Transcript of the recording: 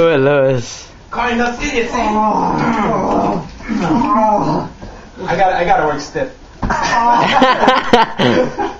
Do it, Lewis. Carney, no, see see? I got I gotta work stiff.